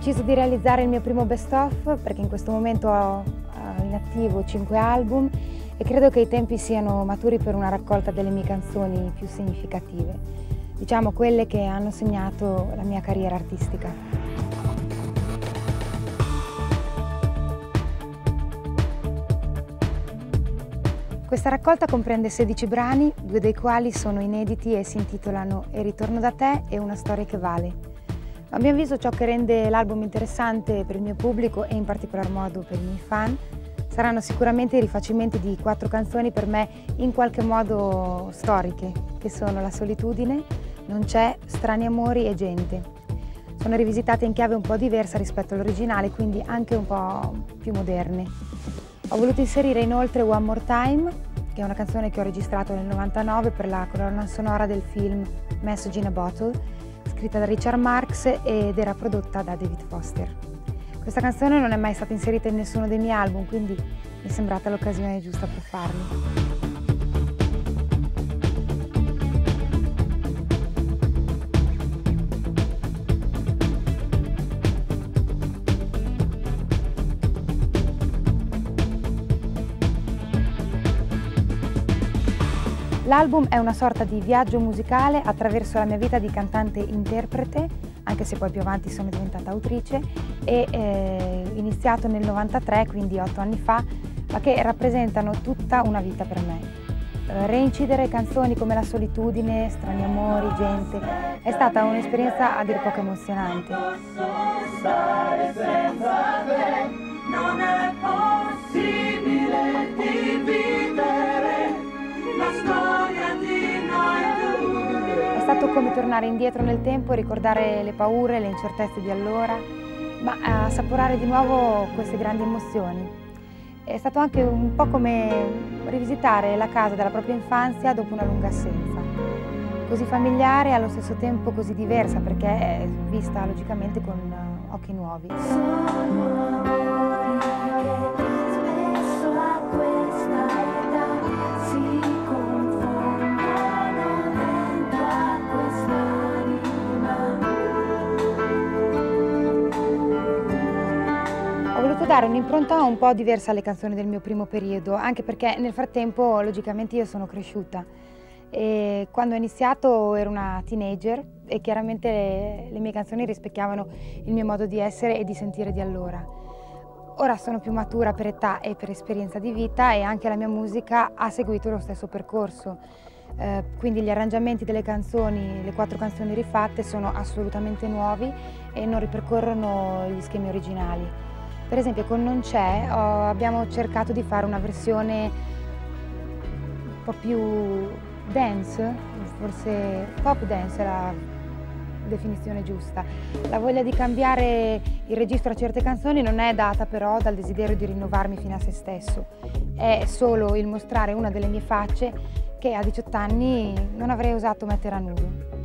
deciso di realizzare il mio primo best of perché in questo momento ho in attivo 5 album e credo che i tempi siano maturi per una raccolta delle mie canzoni più significative, diciamo quelle che hanno segnato la mia carriera artistica. Questa raccolta comprende 16 brani, due dei quali sono inediti e si intitolano E ritorno da te e Una storia che vale. A mio avviso ciò che rende l'album interessante per il mio pubblico e in particolar modo per i miei fan saranno sicuramente i rifacimenti di quattro canzoni per me in qualche modo storiche, che sono La solitudine, Non c'è, Strani amori e Gente. Sono rivisitate in chiave un po' diversa rispetto all'originale, quindi anche un po' più moderne. Ho voluto inserire inoltre One More Time, che è una canzone che ho registrato nel 99 per la colonna sonora del film Message in a Bottle, scritta da Richard Marx ed era prodotta da David Foster. Questa canzone non è mai stata inserita in nessuno dei miei album, quindi mi è sembrata l'occasione giusta per farlo. L'album è una sorta di viaggio musicale attraverso la mia vita di cantante-interprete, anche se poi più avanti sono diventata autrice, e eh, iniziato nel 93, quindi otto anni fa, ma che rappresentano tutta una vita per me. Eh, reincidere canzoni come La solitudine, Strani amori, Gente, è stata un'esperienza a dir poco emozionante. Non è possibile dividere stato come tornare indietro nel tempo e ricordare le paure, le incertezze di allora, ma assaporare di nuovo queste grandi emozioni. È stato anche un po' come rivisitare la casa della propria infanzia dopo una lunga assenza. Così familiare e allo stesso tempo così diversa perché è vista logicamente con occhi nuovi. Dare un'impronta un po' diversa alle canzoni del mio primo periodo, anche perché nel frattempo logicamente io sono cresciuta. E quando ho iniziato ero una teenager e chiaramente le, le mie canzoni rispecchiavano il mio modo di essere e di sentire di allora. Ora sono più matura per età e per esperienza di vita e anche la mia musica ha seguito lo stesso percorso. Eh, quindi gli arrangiamenti delle canzoni, le quattro canzoni rifatte, sono assolutamente nuovi e non ripercorrono gli schemi originali. Per esempio con Non c'è abbiamo cercato di fare una versione un po' più dance, forse pop dance è la definizione giusta. La voglia di cambiare il registro a certe canzoni non è data però dal desiderio di rinnovarmi fino a se stesso, è solo il mostrare una delle mie facce che a 18 anni non avrei osato mettere a nudo.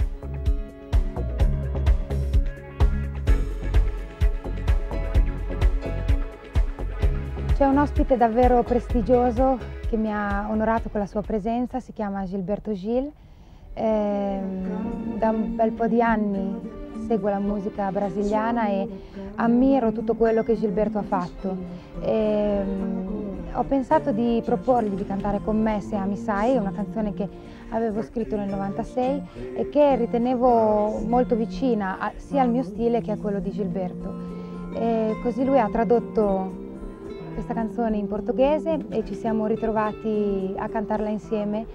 C'è un ospite davvero prestigioso che mi ha onorato con la sua presenza, si chiama Gilberto Gil. Eh, da un bel po' di anni seguo la musica brasiliana e ammiro tutto quello che Gilberto ha fatto. E, um, ho pensato di proporgli di cantare con me Se Ami Sai, una canzone che avevo scritto nel 96 e che ritenevo molto vicina a, sia al mio stile che a quello di Gilberto. E così lui ha tradotto questa canzone in portoghese e ci siamo ritrovati a cantarla insieme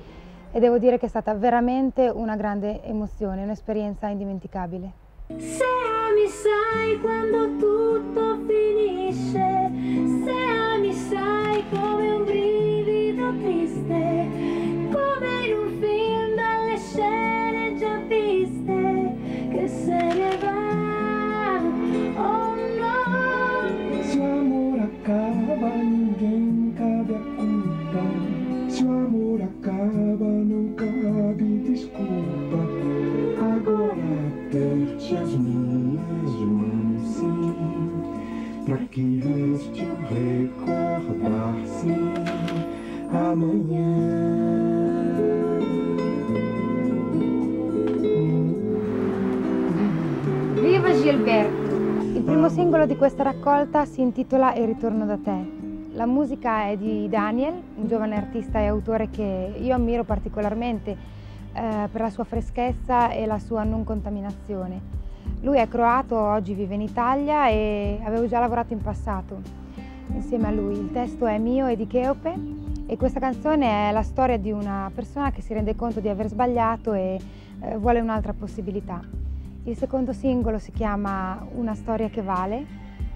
e devo dire che è stata veramente una grande emozione, un'esperienza indimenticabile. Se ami sai quando tutto finisce, se ami sai come un brivido triste, Viva Gilberto! Il primo singolo di questa raccolta si intitola Il ritorno da te. La musica è di Daniel, un giovane artista e autore che io ammiro particolarmente eh, per la sua freschezza e la sua non contaminazione. Lui è croato, oggi vive in Italia e avevo già lavorato in passato insieme a lui. Il testo è mio e di Cheope e questa canzone è la storia di una persona che si rende conto di aver sbagliato e eh, vuole un'altra possibilità. Il secondo singolo si chiama Una storia che vale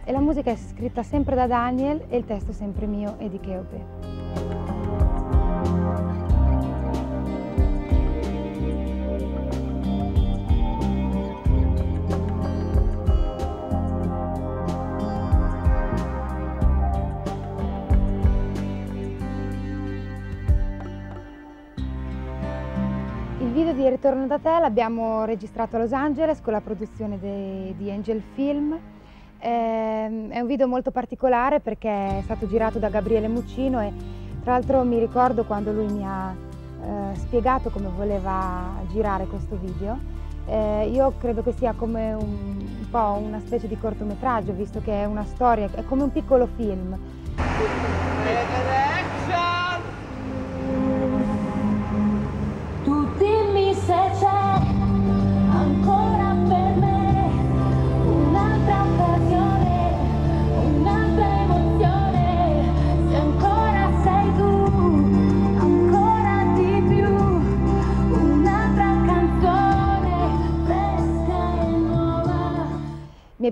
e la musica è scritta sempre da Daniel e il testo sempre mio e di Cheope. Di Ritorno da te l'abbiamo registrato a Los Angeles con la produzione di Angel Film Ehm, è un video molto particolare perché è stato girato da Gabriele Muccino e tra l'altro mi ricordo quando lui mi ha eh, spiegato come voleva girare questo video. Eh, io credo che sia come un, un po' una specie di cortometraggio, visto che è una storia, è come un piccolo film.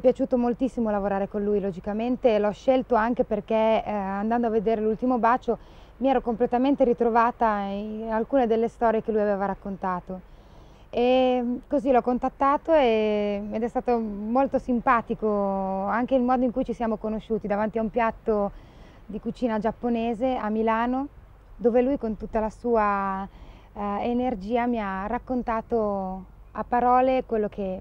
Piaciuto moltissimo lavorare con lui, logicamente, l'ho scelto anche perché eh, andando a vedere l'ultimo bacio mi ero completamente ritrovata in alcune delle storie che lui aveva raccontato. E così l'ho contattato e, ed è stato molto simpatico anche il modo in cui ci siamo conosciuti davanti a un piatto di cucina giapponese a Milano, dove lui con tutta la sua eh, energia mi ha raccontato a parole quello che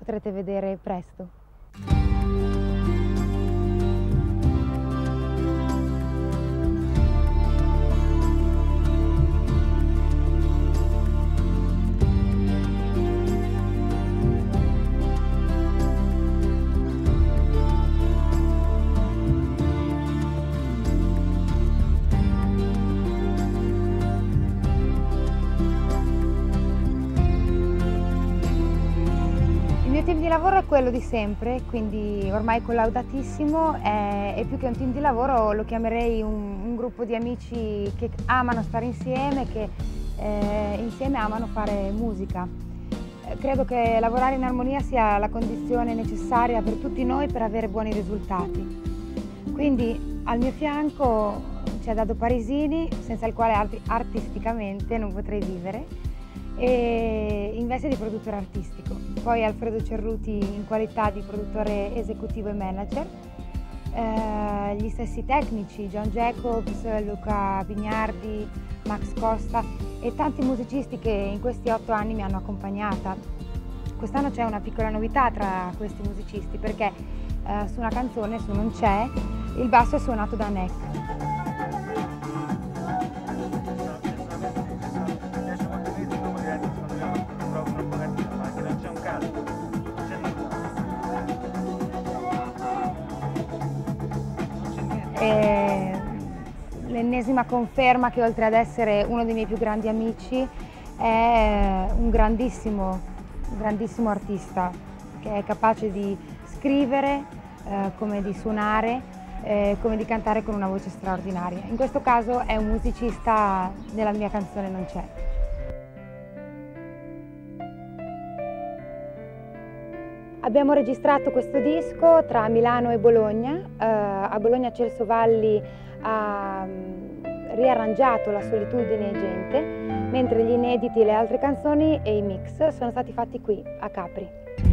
potrete vedere presto. È quello di sempre, quindi ormai collaudatissimo e, più che un team di lavoro lo chiamerei un, un gruppo di amici che amano stare insieme, che eh, insieme amano fare musica. Eh, credo che lavorare in armonia sia la condizione necessaria per tutti noi per avere buoni risultati. Quindi al mio fianco c'è Dado Parisini, senza il quale artisticamente non potrei vivere, e in veste di produttore artistico. Poi Alfredo Cerruti in qualità di produttore esecutivo e manager. Eh, gli stessi tecnici, John Jacobs, Luca Vignardi, Max Costa e tanti musicisti che in questi otto anni mi hanno accompagnata. Quest'anno c'è una piccola novità tra questi musicisti perché eh, su una canzone, su Non c'è, il basso è suonato da Neck. L'ennesima conferma che oltre ad essere uno dei miei più grandi amici è un grandissimo, grandissimo artista che è capace di scrivere, eh, come di suonare, eh, come di cantare con una voce straordinaria. In questo caso è un musicista, nella mia canzone non c'è. Abbiamo registrato questo disco tra Milano e Bologna. Uh, a Bologna Celso Valli ha um, riarrangiato La solitudine e gente, mentre gli inediti, le altre canzoni e i mix sono stati fatti qui, a Capri.